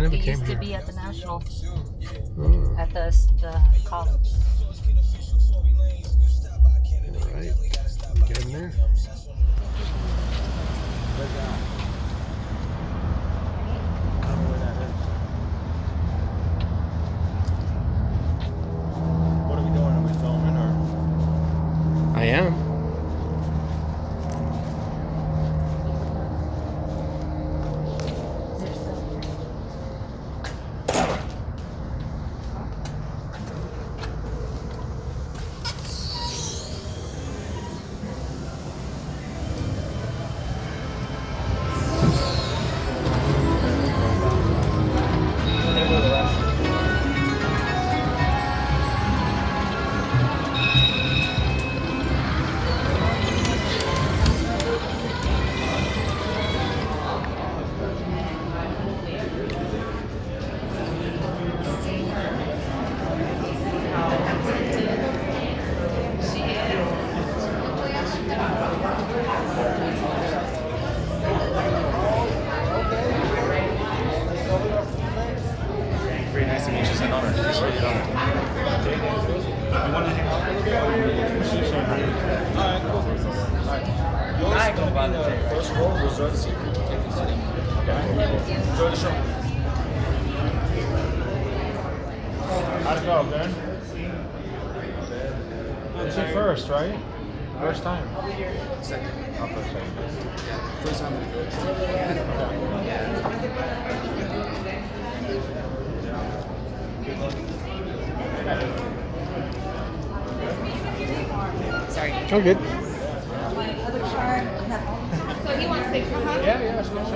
No, I never, I never it came used to be at the national, Oh, at the, the college. right. We Get in there. Right? First time? Second. Oh, first time. First time. Oh, good. So he wants pictures, huh? Yeah, yeah, it's a good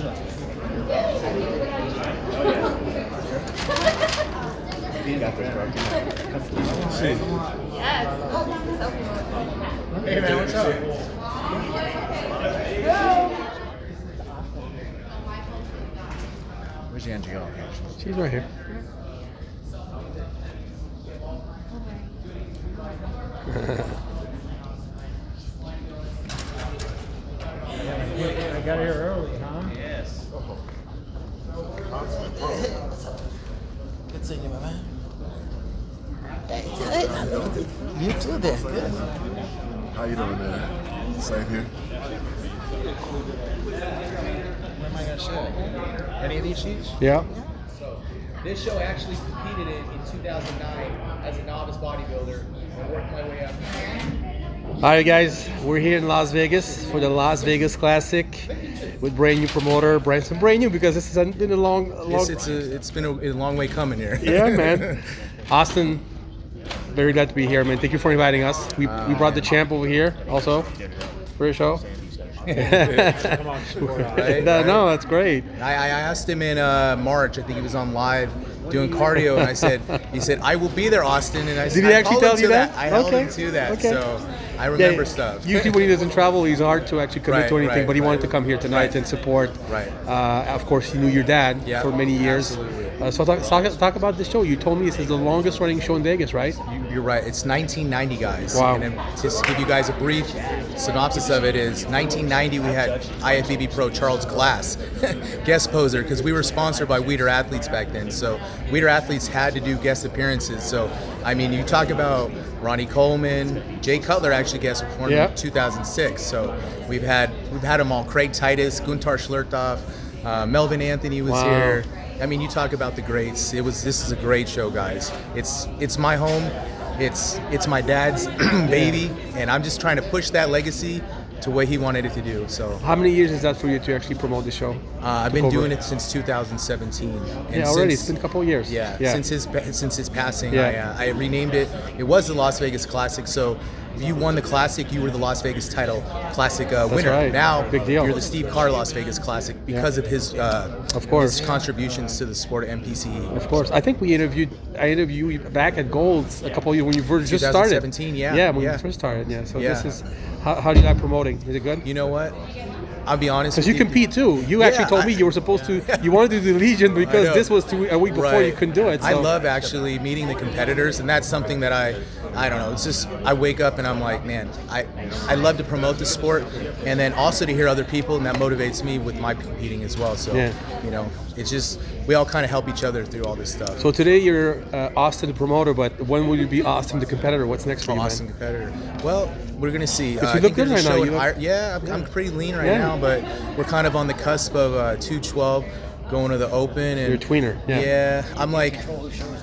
shot. Yes. Hey man, what's up? Where's Angie? She's right here. I got here early, huh? Yes. Good seeing you, my man. Hey, good. I know. You too. Good. How you doing there? Same here. Where am I gonna show? Any of these sheets? Yeah. So This show actually competed in, in 2009 as a novice bodybuilder and worked my way up. All right, guys, we're here in Las Vegas for the Las Vegas Classic with brand new promoter Branson. Brand new because this has been a long, long. Yes, it's a, it's been a, a long way coming here. yeah, man. Austin, very glad to be here, man. Thank you for inviting us. We, we brought the champ over here also for the show. Right, no, right. no, that's great. I, I asked him in uh, March. I think he was on live doing cardio, and I said, he said, "I will be there, Austin." And I Did I he actually tell you to that? I held Okay. him to that, Okay. so I Yeah, remember stuff. Usually, when he doesn't travel, he's hard to actually commit Right, to anything. right, but he wanted to come here tonight and support. Right. Uh, of course, he knew your dad Yeah, for many years. absolutely. Uh, so talk, talk, talk about this show. You told me this is the longest running show in Vegas, right? You- You're right. It's 1990, guys. Wow. And then just to give you guys a brief synopsis of it is 1990 we had IFBB Pro Charles Glass guest poser because we were sponsored by Weider Athletes back then. So Weider Athletes had to do guest appearances. So I mean, you talk about Ronnie Coleman, Jay Cutler actually guest performed Yeah. in 2006. So we've had we've had them all. Craig Titus, Gunter Schlierkamp, uh, Melvin Anthony was Wow. here. I mean, you talk about the greats. It was this is a great show, guys. It's it's my home. It's it's my dad's baby, and I'm just trying to push that legacy to what he wanted it to do. So uh, How many years is that for you to actually promote the show? I've been doing it since 2017. And Yeah, already. since- It's been a couple of years. yeah, Yeah. since his since his passing, Yeah. I, uh, I renamed it. It was the Las Vegas Classic. So you won the classic, you were the Las Vegas title classic uh, winner. right. Now Big deal. you're the Steve Karr Las Vegas Classic because of his uh, Of course. his contributions to the sport of MPCE. Of course, I think we interviewed. I interviewed you back at Golds a couple of years when you first just started. 2017, yeah, Yeah, when yeah. you first started. Yeah. So Yeah. this is how, how do you like promoting? Is it good? You know what? I'll be honest. Because you compete too. You actually Yeah, told me you were supposed to. You wanted to do the Legion because this was two, a week before Right. you couldn't do it. I love actually meeting the competitors, and that's something that I, I don't know. It's just I wake up and I'm like, man, I, I love to promote the sport, and then also to hear other people, and that motivates me with my competing as well. So, Yeah. you know, it's just we all kind of help each other through all this stuff. So today you're uh, Austin the promoter, but when will you be Austin the competitor? What's next for you, awesome man? competitor. Well, we're gonna see. Uh, you look good right now. You look- Ir- yeah, I'm, I'm pretty lean right Yeah. now, but we're kind of on the cusp of uh, 212 going to the open and You're a tweener, yeah. I'm like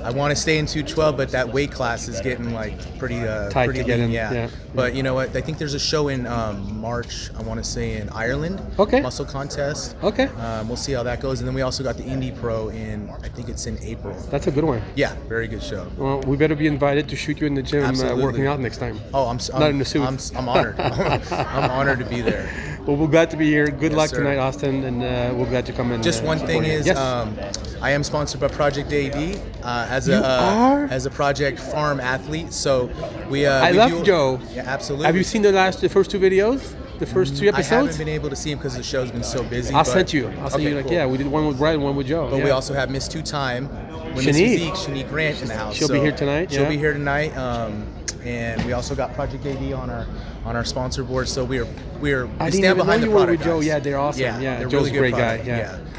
I want to stay in 212 but that weight class is getting like pretty uh Tight pretty to get lean, in, yeah. yeah. But you know what? I think there's a show in um, March, I want to say in Ireland. Okay. Muscle contest. Okay. Um, we'll see how that goes and then we also got the Indy Pro in I think it's in April. That's a good one. Yeah, very good show. Well, we better be invited to shoot you in the gym uh, working out next time. Oh, I'm, s- Not I'm in the suit. I'm, I'm honored. I'm honored to be there. Well, we're glad to be here. Good Yes, luck sir. tonight, Austin, and uh, we're glad to come in. Just uh, one thing you. is, yes. um, I am sponsored by Project AD uh, as a You uh, as a Project Farm athlete. So we. Uh, I we love do- Joe. Yeah, absolutely. Have you seen the last, the first two videos? The first two episodes. I haven't been able to see him because the show's been so busy. I'll but- send you. I'll send Okay, you like, cool. yeah, we did one with Brad and one with Joe. But yeah. we also have Miss Two Time, Shanique. Physique, Shanique Grant in the house. She'll be here tonight, She'll yeah. be here tonight. Um, and we also got Project AD on our on our sponsor board. So we're we're I we stand behind the product. with Joe. Yeah, they're awesome. Yeah, Yeah, they're Joe's really a great good guy. product.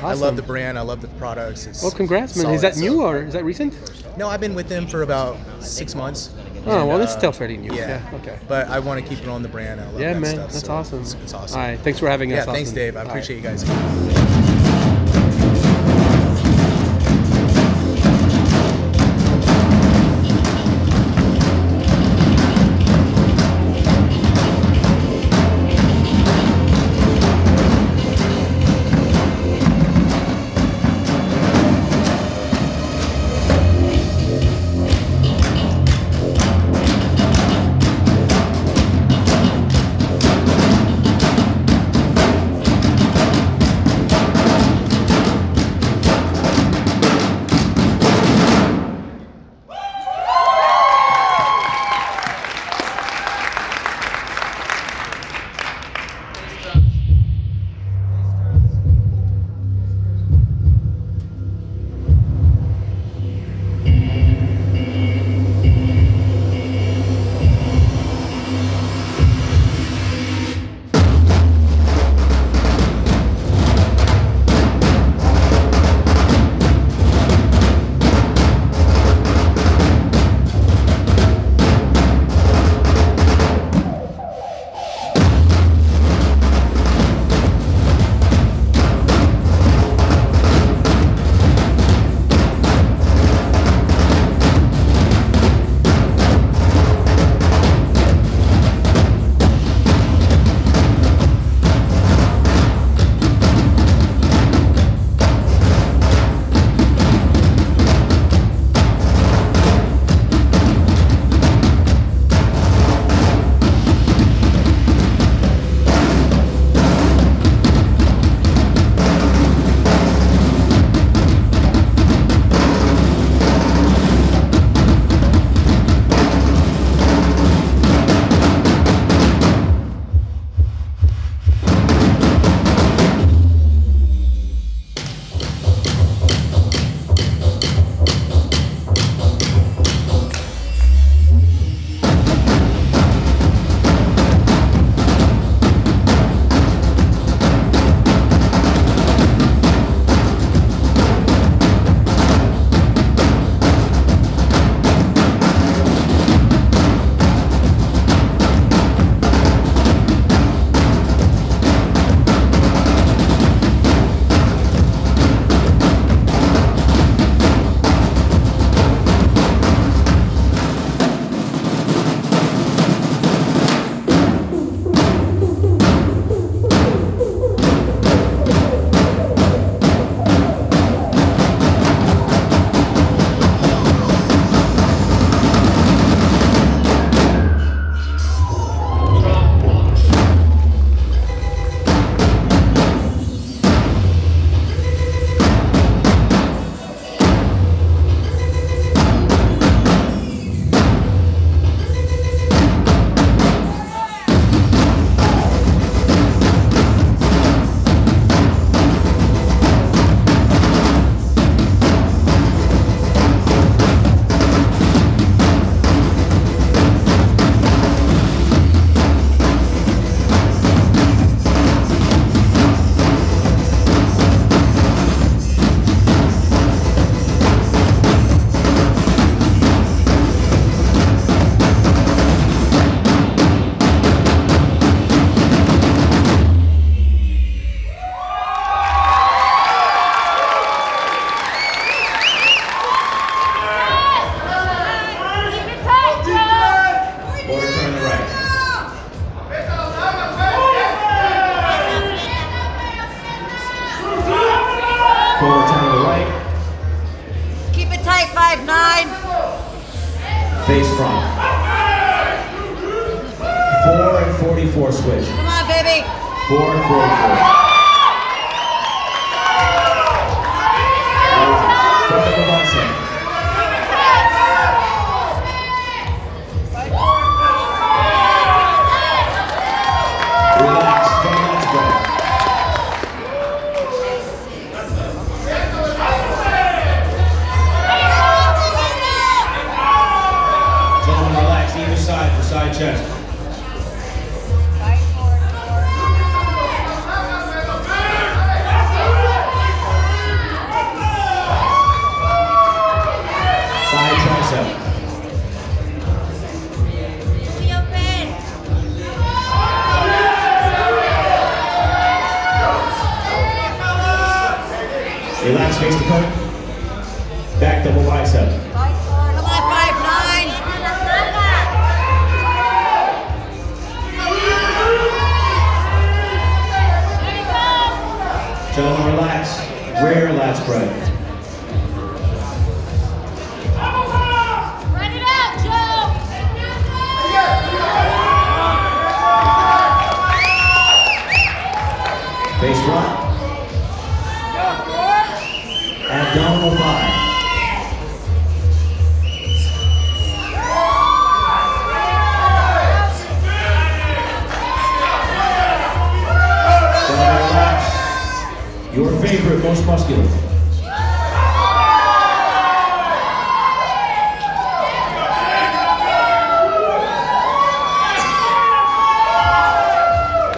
Yeah. I love the brand. I love the products. It's Well, congrats, man. Is that new or is that recent? No, I've been with them for about six months. Oh, And, well, that's uh, still fairly new. Yeah. Yeah, okay. But I want to keep growing the brand. I love Yeah, that man. stuff, That's so awesome. It's, it's awesome. All right. Thanks for having us. Yeah, thanks. Dave. I All right. appreciate you guys. And 44 switch. Come on, baby. Four and 44.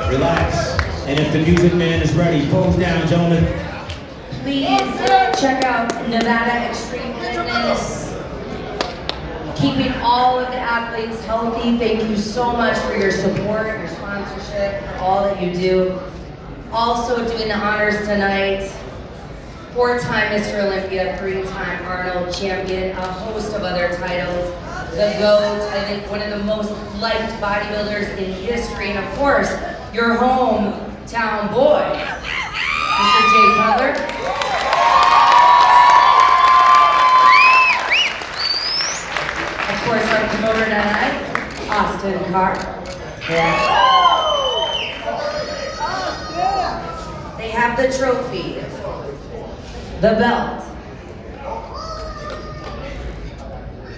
Relax. And if the music man is ready, pose down, gentlemen. Please check out Nevada Extreme Fitness. Keeping all of the athletes healthy. Thank you so much for your support, your sponsorship, for all that you do. Also doing the honors tonight, four-time Mr. Olympia, three-time Arnold champion, a host of other titles. The GOAT, I think one of the most liked bodybuilders in history, and of course, your hometown boy, Mr. Jay Cutler. Of course, our promoter tonight, Austin Karr. Yeah. They have the trophy, the belt,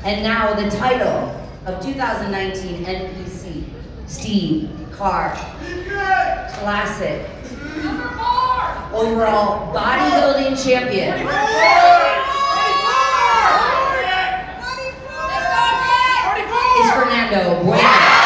and now the title of 2019 NPC Steve Karr Classic overall bodybuilding champion. is Fernando Bueno.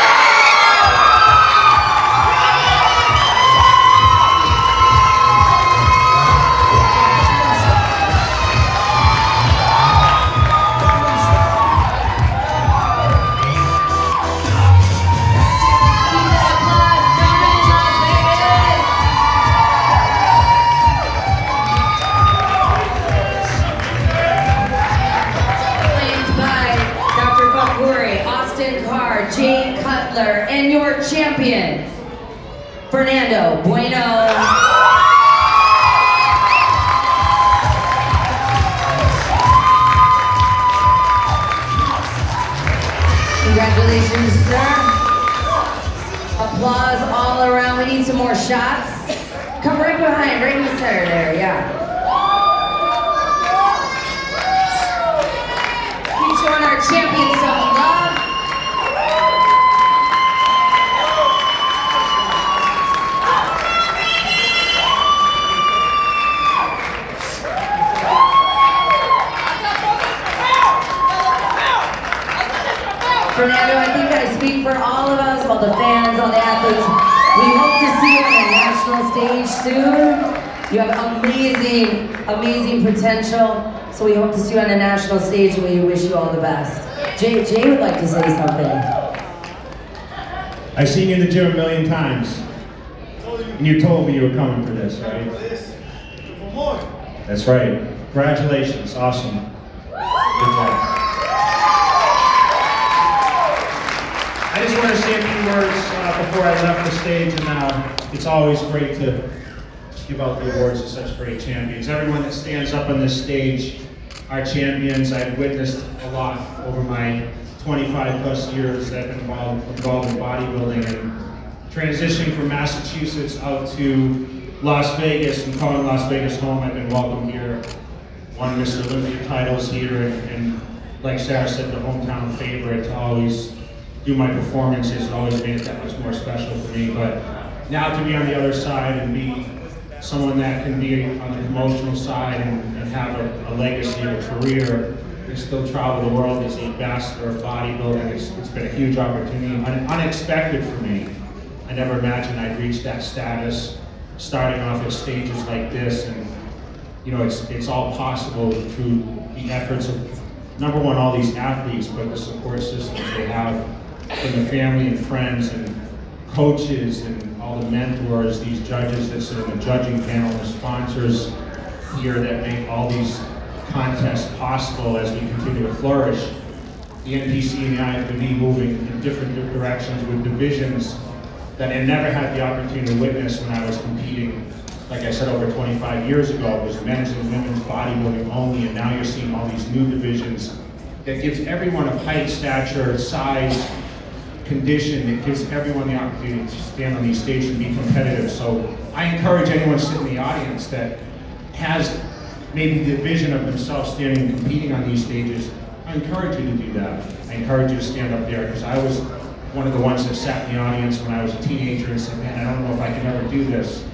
Congratulations, sir. Applause all around. We need some more shots. Come right behind, right in the center there, yeah. Keep showing our champion some Fernando, I think I speak for all of us, all the fans, all the athletes. We hope to see you on the national stage soon. You have amazing, amazing potential. So we hope to see you on the national stage and we wish you all the best. Jay, Jay would like to say something. I've seen you in the gym a million times. And you told me you were coming for this, right? That's right. Congratulations. Awesome. Good job. I just want to say a few words uh, before I left the stage, and uh, it's always great to give out the awards to such great champions. Everyone that stands up on this stage are champions. I've witnessed a lot over my 25 plus years that been involved, involved in bodybuilding and transitioning from Massachusetts out to Las Vegas and calling Las Vegas home. I've been welcomed here, won Mr. Olympia titles here, and, and like Sarah said, the hometown favorite to always do my performances and always made it that much more special for me. But now to be on the other side and be someone that can be on the promotional side and, and have a, a legacy, a career, and still travel the world as the ambassador of bodybuilding, it's, it's been a huge opportunity, un, unexpected for me. I never imagined I'd reach that status, starting off at stages like this, and you know, it's it's all possible through the efforts of number one, all these athletes, but the support systems they have from the family and friends and coaches and all the mentors, these judges that sit on the judging panel, the sponsors here that make all these contests possible as we continue to flourish. The NPC and the IFBB moving in different directions with divisions that I never had the opportunity to witness when I was competing. Like I said, over 25 years ago, it was men's and women's bodybuilding only, and now you're seeing all these new divisions that gives everyone of height, stature, size, condition, that gives everyone the opportunity to stand on these stages and be competitive. So I encourage anyone sitting in the audience that has maybe the vision of themselves standing and competing on these stages, I encourage you to do that. I encourage you to stand up there because I was one of the ones that sat in the audience when I was a teenager and said, man, I don't know if I can ever do this.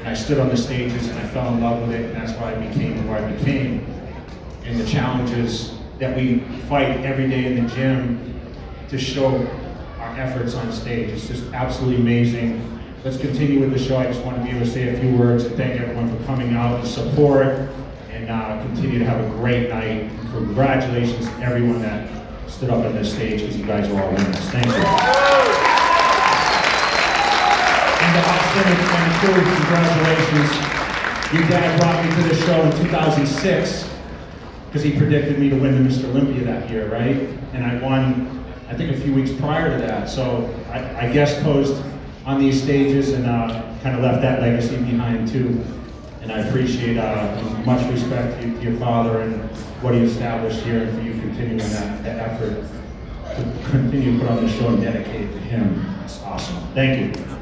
And I stood on the stages and I fell in love with it and that's why I became who I became. And the challenges that we fight every day in the gym to show efforts on stage. It's just absolutely amazing. Let's continue with the show. I just want to be able to say a few words and thank everyone for coming out to support and uh, continue to have a great night. Congratulations to everyone that stood up on this stage because you guys are all winners. Thank you. And to Austin and crew, congratulations. Your dad brought me to the show in 2006 because he predicted me to win the Mr. Olympia that year, right? And I won, I think, a few weeks prior to that. So I, I guest posed on these stages and uh, kind of left that legacy behind too. And I appreciate uh, much respect to, your father and what he established here and for you continuing that, that effort to continue to put on the show and dedicate to him. It's awesome. Thank you.